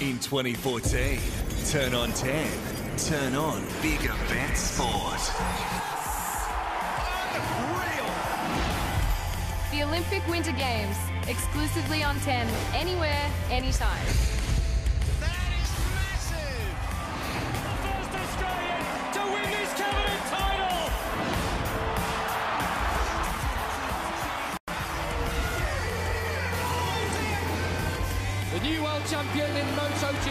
In 2014, turn on 10, turn on bigger bet sport. The Olympic Winter Games, exclusively on 10, anywhere, anytime. The new world champion in MotoGP